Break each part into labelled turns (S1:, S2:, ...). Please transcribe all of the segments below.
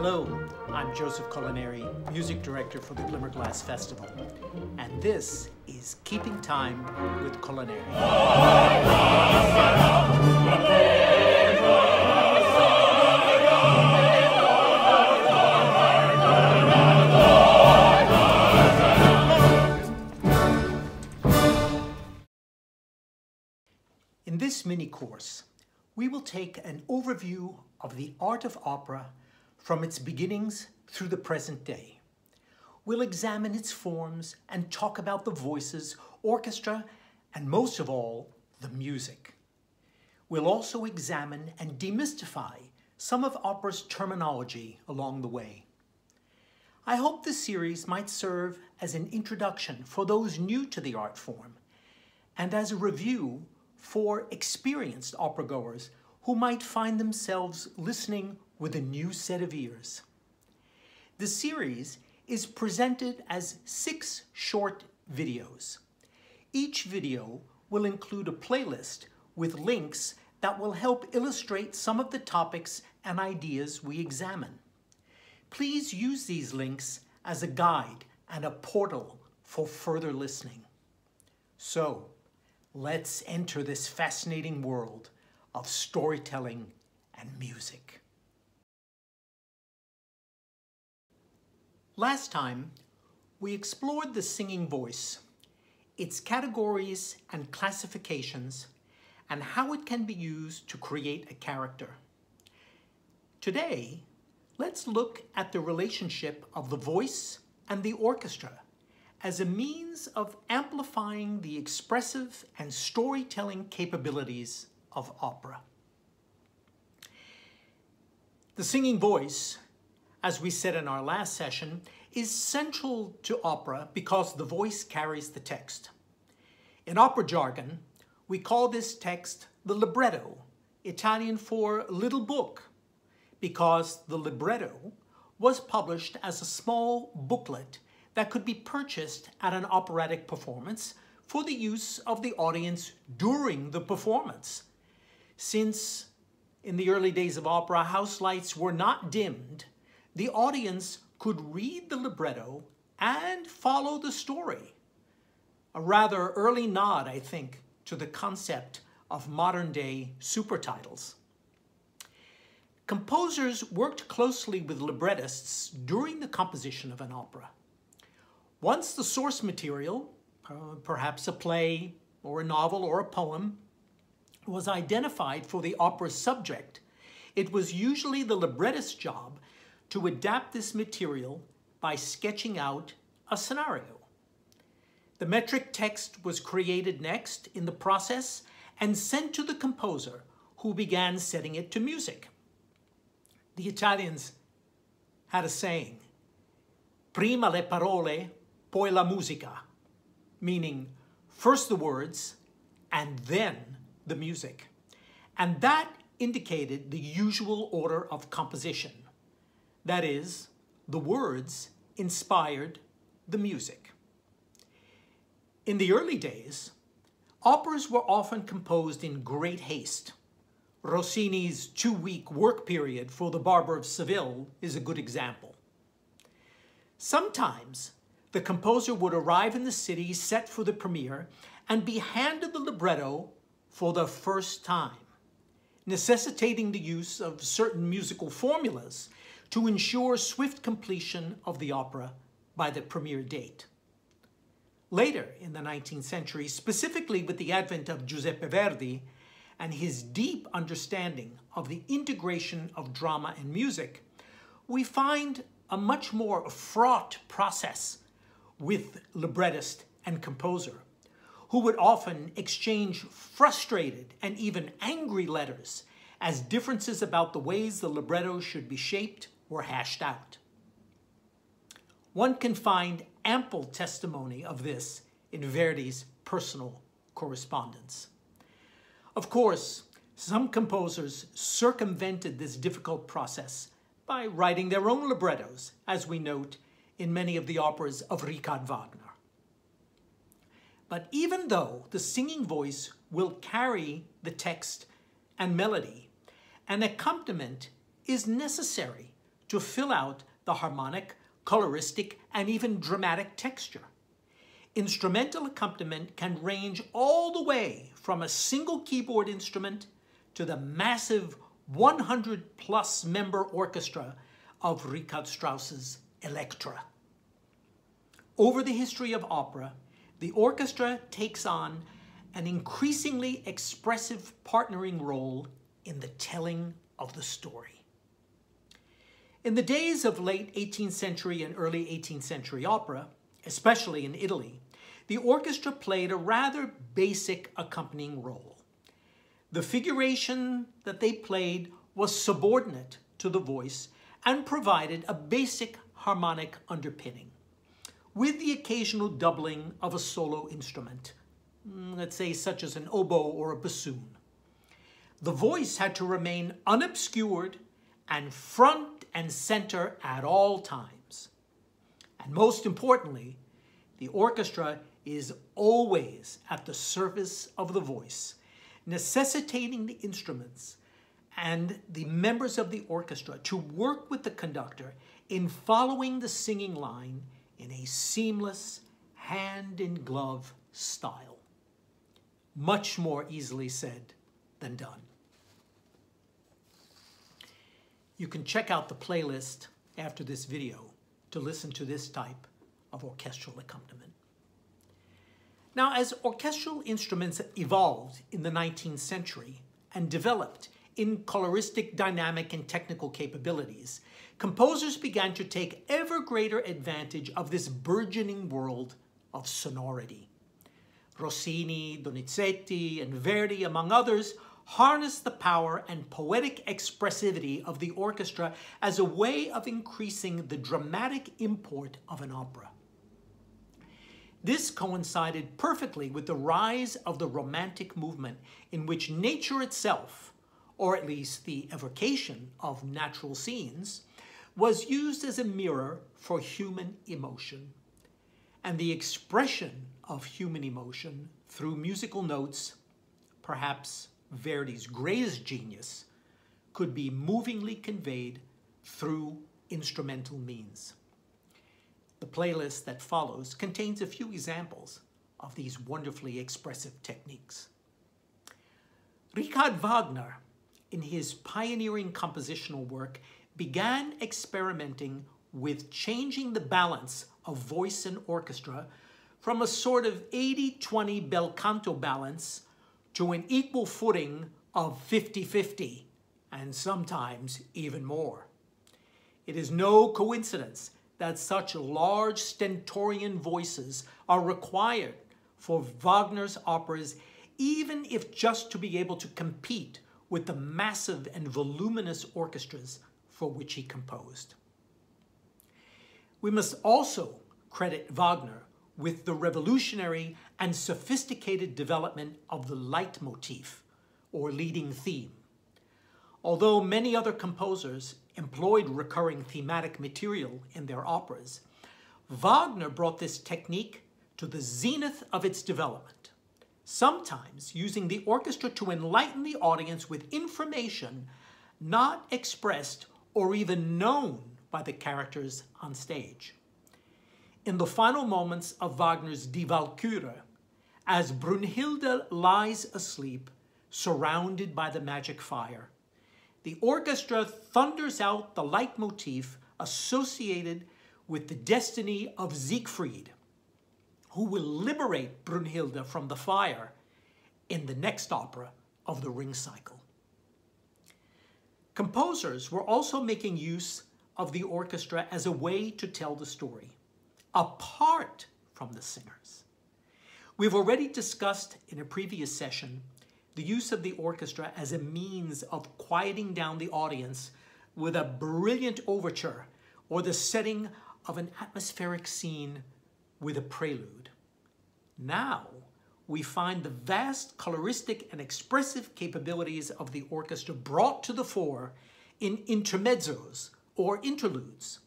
S1: Hello, I'm Joseph Colaneri, music director for the Glimmerglass Festival, and this is Keeping Time with Colaneri. In this mini course, we will take an overview of the art of opera from its beginnings through the present day. We'll examine its forms and talk about the voices, orchestra, and most of all, the music. We'll also examine and demystify some of opera's terminology along the way. I hope this series might serve as an introduction for those new to the art form and as a review for experienced opera goers who might find themselves listening with a new set of ears. The series is presented as six short videos. Each video will include a playlist with links that will help illustrate some of the topics and ideas we examine. Please use these links as a guide and a portal for further listening. So, let's enter this fascinating world of storytelling and music. Last time, we explored the singing voice, its categories and classifications, and how it can be used to create a character. Today, let's look at the relationship of the voice and the orchestra as a means of amplifying the expressive and storytelling capabilities of opera. The singing voice, as we said in our last session, is central to opera because the voice carries the text. In opera jargon, we call this text the libretto, Italian for little book, because the libretto was published as a small booklet that could be purchased at an operatic performance for the use of the audience during the performance. Since in the early days of opera, house lights were not dimmed, the audience could read the libretto and follow the story. A rather early nod, I think, to the concept of modern day supertitles. Composers worked closely with librettists during the composition of an opera. Once the source material, uh, perhaps a play or a novel or a poem, was identified for the opera's subject, it was usually the librettist's job to adapt this material by sketching out a scenario. The metric text was created next in the process and sent to the composer, who began setting it to music. The Italians had a saying, prima le parole, poi la musica, meaning first the words and then the music. And that indicated the usual order of composition. That is, the words inspired the music. In the early days, operas were often composed in great haste. Rossini's two-week work period for The Barber of Seville is a good example. Sometimes the composer would arrive in the city set for the premiere and be handed the libretto for the first time, necessitating the use of certain musical formulas to ensure swift completion of the opera by the premiere date. Later in the 19th century, specifically with the advent of Giuseppe Verdi and his deep understanding of the integration of drama and music, we find a much more fraught process with librettist and composer, who would often exchange frustrated and even angry letters as differences about the ways the libretto should be shaped were hashed out. One can find ample testimony of this in Verdi's personal correspondence. Of course, some composers circumvented this difficult process by writing their own librettos, as we note in many of the operas of Richard Wagner. But even though the singing voice will carry the text and melody, an accompaniment is necessary to fill out the harmonic, coloristic, and even dramatic texture. Instrumental accompaniment can range all the way from a single keyboard instrument to the massive 100 plus member orchestra of Richard Strauss's Elektra. Over the history of opera, the orchestra takes on an increasingly expressive partnering role in the telling of the story. In the days of late 18th century and early 18th century opera, especially in Italy, the orchestra played a rather basic accompanying role. The figuration that they played was subordinate to the voice and provided a basic harmonic underpinning, with the occasional doubling of a solo instrument, mm, let's say such as an oboe or a bassoon. The voice had to remain unobscured and front and center at all times. And most importantly, the orchestra is always at the service of the voice, necessitating the instruments and the members of the orchestra to work with the conductor in following the singing line in a seamless, hand-in-glove style. Much more easily said than done. You can check out the playlist after this video to listen to this type of orchestral accompaniment. Now, as orchestral instruments evolved in the 19th century and developed in coloristic, dynamic, and technical capabilities, composers began to take ever greater advantage of this burgeoning world of sonority. Rossini, Donizetti, and Verdi, among others, harnessed the power and poetic expressivity of the orchestra as a way of increasing the dramatic import of an opera. This coincided perfectly with the rise of the Romantic movement in which nature itself, or at least the evocation of natural scenes, was used as a mirror for human emotion. And the expression of human emotion through musical notes, perhaps Verdi's greatest genius, could be movingly conveyed through instrumental means. The playlist that follows contains a few examples of these wonderfully expressive techniques. Richard Wagner, in his pioneering compositional work, began experimenting with changing the balance of voice and orchestra from a sort of 80-20 bel canto balance to an equal footing of 50-50, and sometimes even more. It is no coincidence that such large stentorian voices are required for Wagner's operas, even if just to be able to compete with the massive and voluminous orchestras for which he composed. We must also credit Wagner with the revolutionary and sophisticated development of the leitmotif, or leading theme. Although many other composers employed recurring thematic material in their operas, Wagner brought this technique to the zenith of its development, sometimes using the orchestra to enlighten the audience with information not expressed or even known by the characters on stage. In the final moments of Wagner's Die Walküre, as Brünnhilde lies asleep, surrounded by the magic fire, the orchestra thunders out the leitmotif associated with the destiny of Siegfried, who will liberate Brünnhilde from the fire in the next opera of the Ring Cycle. Composers were also making use of the orchestra as a way to tell the story, apart from the singers. We've already discussed in a previous session the use of the orchestra as a means of quieting down the audience with a brilliant overture or the setting of an atmospheric scene with a prelude. Now, we find the vast coloristic and expressive capabilities of the orchestra brought to the fore in intermezzos or interludes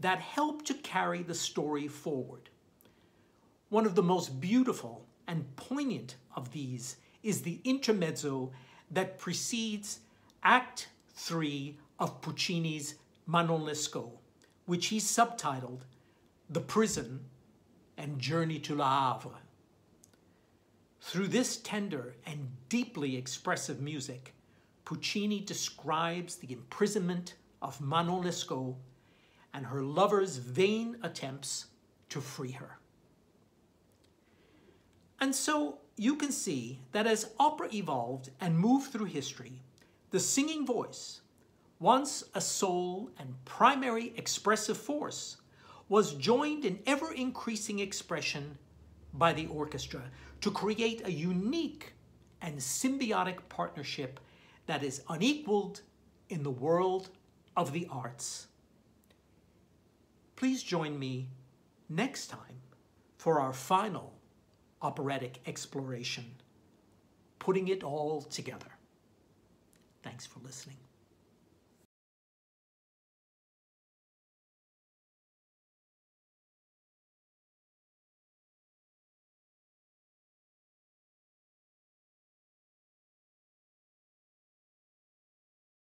S1: that help to carry the story forward. One of the most beautiful and poignant of these is the intermezzo that precedes Act 3 of Puccini's Manon Lescaut, which he subtitled The Prison and Journey to Le Havre. Through this tender and deeply expressive music, Puccini describes the imprisonment of Manon Lescaut and her lover's vain attempts to free her. And so you can see that as opera evolved and moved through history, the singing voice, once a sole and primary expressive force, was joined in ever increasing expression by the orchestra to create a unique and symbiotic partnership that is unequaled in the world of the arts. Please join me next time for our final operatic exploration, putting it all together. Thanks for listening.